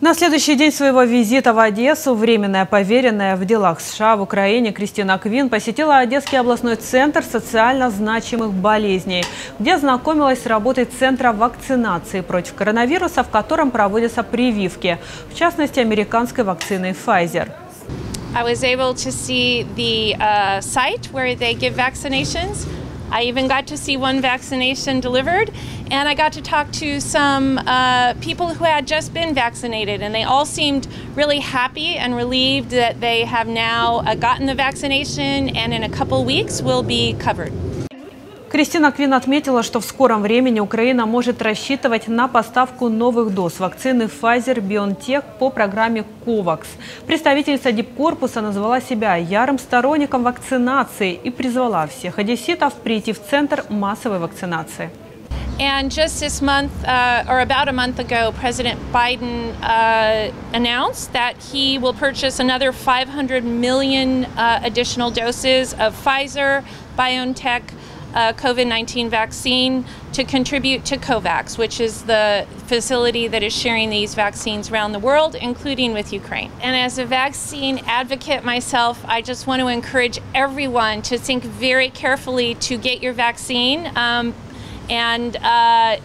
На следующий день своего визита в Одессу временная поверенная в делах США в Украине Кристина Квин посетила Одесский областной центр социально значимых болезней, где знакомилась с работой Центра вакцинации против коронавируса, в котором проводятся прививки, в частности, американской вакцины Pfizer. I was able to see the uh, site where they give vaccinations. I even got to see one vaccination delivered, and I got to talk to some uh, people who had just been vaccinated, and they all seemed really happy and relieved that they have now uh, gotten the vaccination and in a couple weeks will be covered. Кристина Квин отметила, что в скором времени Украина может рассчитывать на поставку новых доз вакцины Pfizer-BioNTech по программе COVAX. Представительница Дипкорпуса назвала себя ярым сторонником вакцинации и призвала всех одесситов прийти в Центр массовой вакцинации. And just this month, uh, or about a month ago, President Biden uh, announced that he will purchase another 500 million uh, additional doses of Pfizer, BioNTech, uh, COVID 19 vaccine to contribute to COVAX, which is the facility that is sharing these vaccines around the world, including with Ukraine. And as a vaccine advocate myself, I just want to encourage everyone to think very carefully to get your vaccine. Um, and uh,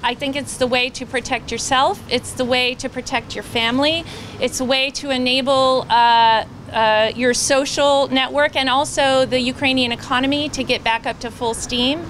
I think it's the way to protect yourself, it's the way to protect your family, it's a way to enable. Uh, uh, your social network and also the Ukrainian economy to get back up to full steam.